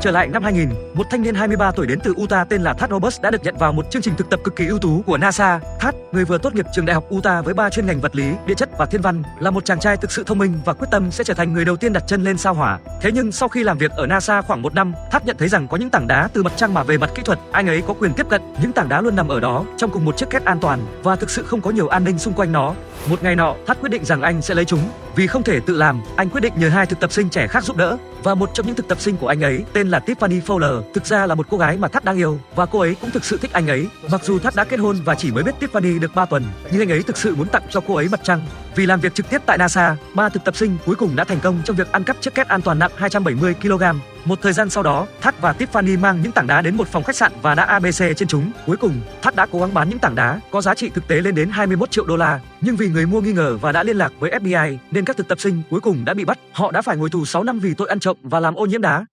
Trở lại năm 2000, một thanh niên 23 tuổi đến từ Utah tên là Thad Roberts đã được nhận vào một chương trình thực tập cực kỳ ưu tú của NASA. Thad, người vừa tốt nghiệp trường đại học Utah với ba chuyên ngành vật lý, địa chất và thiên văn, là một chàng trai thực sự thông minh và quyết tâm sẽ trở thành người đầu tiên đặt chân lên sao hỏa. Thế nhưng sau khi làm việc ở NASA khoảng một năm, Thad nhận thấy rằng có những tảng đá từ mặt trăng mà về mặt kỹ thuật, anh ấy có quyền tiếp cận. Những tảng đá luôn nằm ở đó trong cùng một chiếc két an toàn và thực sự không có nhiều an ninh xung quanh nó. Một ngày nọ, Thắt quyết định rằng anh sẽ lấy chúng. Vì không thể tự làm, anh quyết định nhờ hai thực tập sinh trẻ khác giúp đỡ. Và một trong những thực tập sinh của anh ấy tên là Tiffany Fowler, thực ra là một cô gái mà Thắt đang yêu và cô ấy cũng thực sự thích anh ấy. Mặc dù Thắt đã kết hôn và chỉ mới biết Tiffany được 3 tuần, nhưng anh ấy thực sự muốn tặng cho cô ấy mặt trăng. Vì làm việc trực tiếp tại NASA, ba thực tập sinh cuối cùng đã thành công trong việc ăn cắp chiếc két an toàn nặng 270 kg. Một thời gian sau đó, Thắt và Tiffany mang những tảng đá đến một phòng khách sạn và đã ABC trên chúng. Cuối cùng, Thắt đã cố gắng bán những tảng đá có giá trị thực tế lên đến 21 triệu đô la, nhưng vì người mua nghi ngờ và đã liên lạc với FBI nên các thực tập sinh cuối cùng đã bị bắt. Họ đã phải ngồi tù 6 năm vì tội ăn trộm và làm ô nhiễm đá.